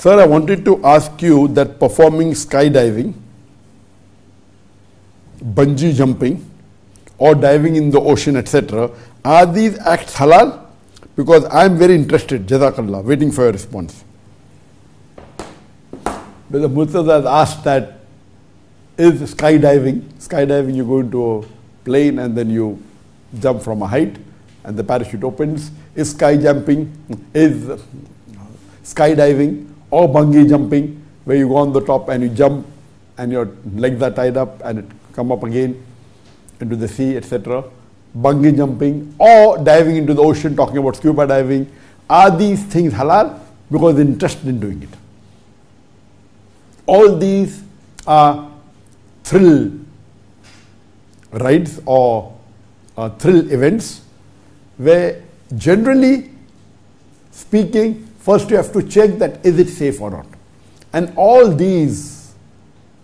Sir, I wanted to ask you that performing skydiving, bungee jumping, or diving in the ocean, etc., are these acts halal? Because I am very interested, Jazakallah, waiting for your response. The Murtaza has asked that is skydiving, skydiving you go into a plane and then you jump from a height and the parachute opens, is sky jumping, is skydiving or bungee jumping where you go on the top and you jump and your legs are tied up and it come up again into the sea, etc. Bungee jumping or diving into the ocean, talking about scuba diving. Are these things halal? Because they're interested in doing it. All these are thrill rides or uh, thrill events where generally speaking, first you have to check that is it safe or not. And all these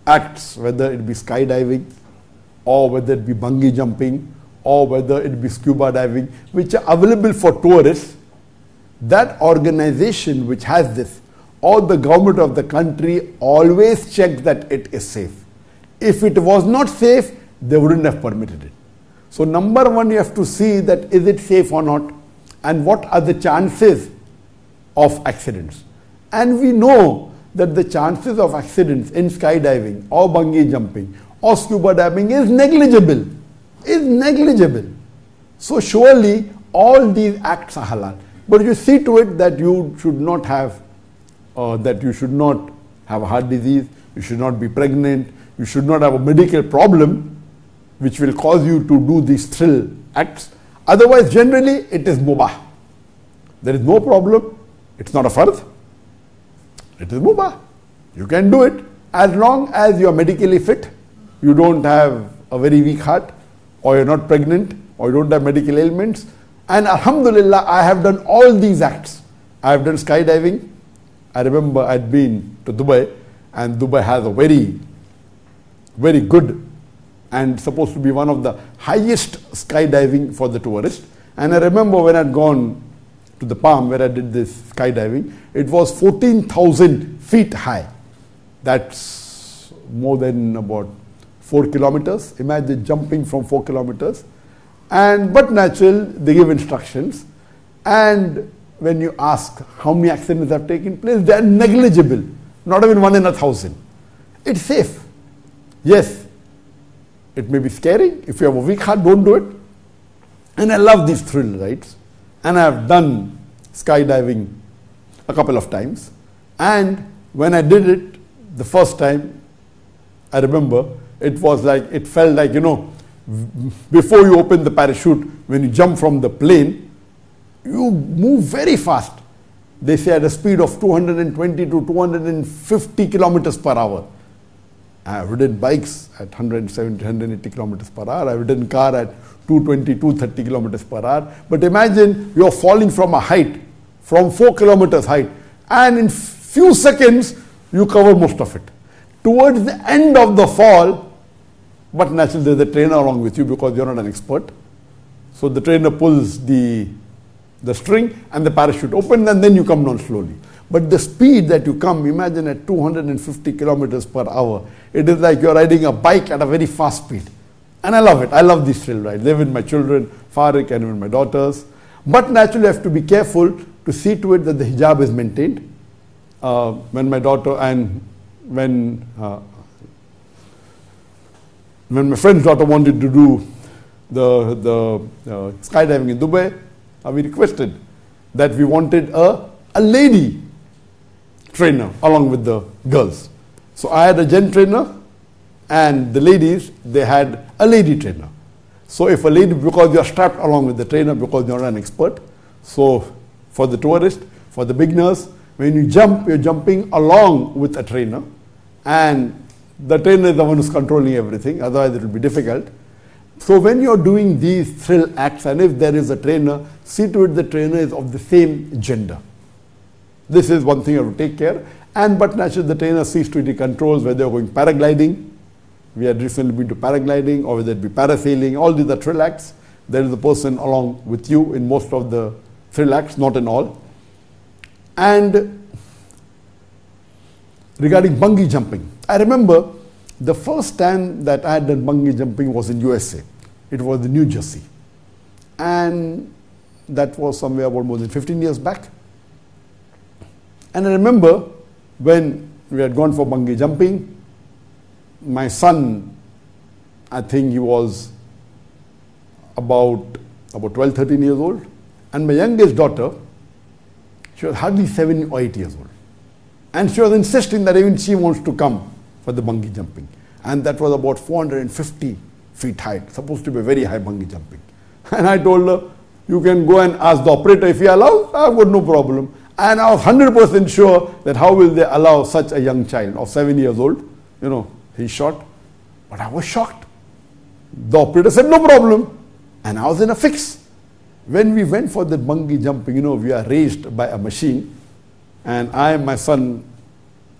acts, whether it be skydiving or whether it be bungee jumping or whether it be scuba diving, which are available for tourists, that organization which has this or the government of the country always check that it is safe. If it was not safe, they wouldn't have permitted it. So number one, you have to see that is it safe or not and what are the chances of accidents. And we know that the chances of accidents in skydiving or bungee jumping or scuba diving is negligible. Is negligible. So surely all these acts are halal. But you see to it that you should not have uh, that you should not have a heart disease, you should not be pregnant, you should not have a medical problem which will cause you to do these thrill acts. Otherwise, generally, it is mubah. There is no problem. It's not a fard. It is mubah. You can do it as long as you are medically fit, you don't have a very weak heart, or you're not pregnant, or you don't have medical ailments. And Alhamdulillah, I have done all these acts. I have done skydiving. I remember I'd been to Dubai, and Dubai has a very, very good and supposed to be one of the highest skydiving for the tourist. And I remember when I'd gone to the Palm where I did this skydiving, it was 14,000 feet high. That's more than about four kilometers. Imagine jumping from four kilometers. And but natural, they give instructions. And when you ask how many accidents have taken place, they are negligible, not even one in a thousand. It's safe. Yes, it may be scary. If you have a weak heart, don't do it. And I love these thrill rides. And I have done skydiving a couple of times. And when I did it the first time, I remember it was like, it felt like, you know, before you open the parachute, when you jump from the plane, you move very fast. They say at a speed of 220 to 250 kilometers per hour. I have ridden bikes at 170, 180 kilometers per hour. I've ridden car at 220, 230 kilometers per hour. But imagine you're falling from a height, from 4 kilometers height, and in few seconds you cover most of it. Towards the end of the fall, but naturally there's a trainer along with you because you're not an expert. So the trainer pulls the, the string and the parachute open and then you come down slowly. But the speed that you come, imagine at 250 kilometers per hour, it is like you're riding a bike at a very fast speed. And I love it. I love these thrill rides. They're with my children, Fariq, and with my daughters. But naturally, I have to be careful to see to it that the hijab is maintained. Uh, when my daughter and when uh, when my friend's daughter wanted to do the the uh, skydiving in Dubai, uh, we requested that we wanted a a lady trainer along with the girls. So I had a gent trainer and the ladies, they had a lady trainer. So if a lady, because you're strapped along with the trainer because you're an expert, so for the tourist, for the beginners, when you jump, you're jumping along with a trainer and the trainer is the one who's controlling everything, otherwise it will be difficult. So when you're doing these thrill acts and if there is a trainer, see to it the trainer is of the same gender. This is one thing you have to take care. And but naturally the trainer sees to it, controls whether you're going paragliding. We had recently been to paragliding or whether it be parasailing, all these are thrill acts. There is a person along with you in most of the thrill acts, not in all. And regarding bungee jumping. I remember the first time that I had done bungee jumping was in USA. It was in New Jersey. And that was somewhere about more than 15 years back. And I remember when we had gone for bungee jumping, my son, I think he was about, about 12, 13 years old, and my youngest daughter, she was hardly seven or eight years old. And she was insisting that even she wants to come for the bungee jumping. And that was about 450 feet high, supposed to be very high bungee jumping. And I told her, you can go and ask the operator if he allows, I've got no problem. And I was 100% sure that how will they allow such a young child of seven years old, you know, he shot. But I was shocked. The operator said, no problem. And I was in a fix. When we went for the bungee jumping, you know, we are raised by a machine. And I and my son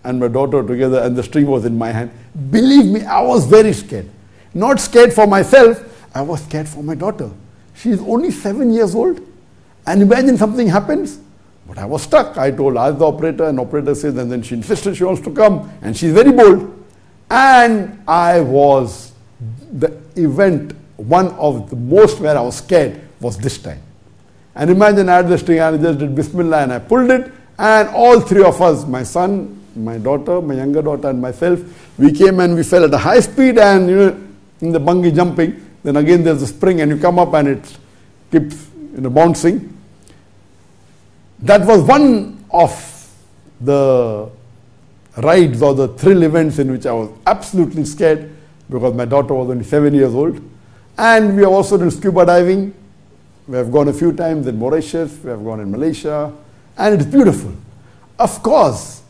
and my daughter together, and the string was in my hand. Believe me, I was very scared. Not scared for myself, I was scared for my daughter. She is only seven years old. And imagine something happens. But I was stuck. I told, ask the operator, and operator says, and then she insisted she wants to come. And she's very bold. And I was, the event, one of the most where I was scared was this time. And imagine I had the string, I just did Bismillah and I pulled it. And all three of us, my son, my daughter, my younger daughter, and myself, we came and we fell at a high speed and you know, in the bungee jumping, then again there's a spring and you come up and it keeps you know, bouncing. That was one of the rides or the thrill events in which I was absolutely scared because my daughter was only seven years old. And we have also done scuba diving. We have gone a few times in Mauritius, we have gone in Malaysia, and it's beautiful. Of course,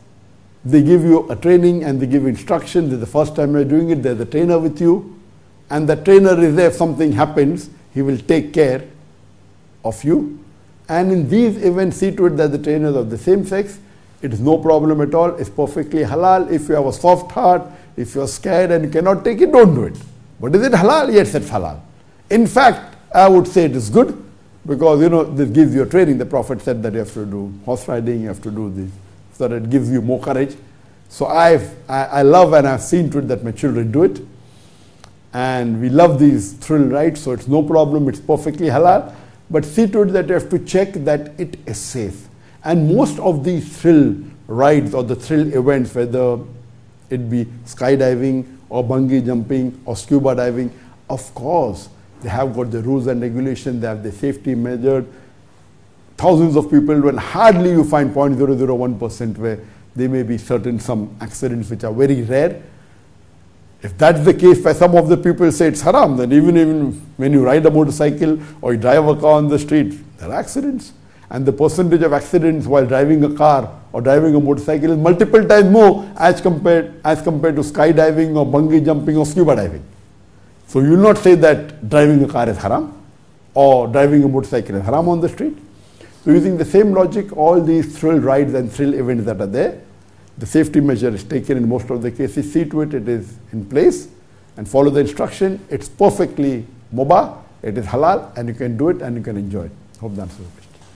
they give you a training and they give instruction. This is the first time you're doing it, there's a trainer with you, and the trainer is there. If something happens, he will take care of you. And in these events, see to it that the trainers of the same sex it is no problem at all. It's perfectly halal. If you have a soft heart, if you're scared and you cannot take it, don't do it. But is it halal? Yes, it's halal. In fact, I would say it is good because you know this gives you a training. The Prophet said that you have to do horse riding, you have to do this, so that it gives you more courage. So I've, I, I love and I've seen to it that my children do it. And we love these thrill rides, so it's no problem, it's perfectly halal. But see to it that you have to check that it is safe. And most of these thrill rides or the thrill events, whether it be skydiving or bungee jumping or scuba diving, of course, they have got the rules and regulations, they have the safety measured. Thousands of people, when hardly you find 0.001% where there may be certain some accidents which are very rare. If that's the case, where some of the people say it's haram, then even, even when you ride a motorcycle or you drive a car on the street, there are accidents and the percentage of accidents while driving a car or driving a motorcycle is multiple times more as compared, as compared to skydiving or bungee jumping or scuba diving. So you will not say that driving a car is haram or driving a motorcycle is haram on the street. So using the same logic, all these thrill rides and thrill events that are there, the safety measure is taken in most of the cases. See to it, it is in place and follow the instruction. It's perfectly mubah, it is halal and you can do it and you can enjoy it. Hope that answers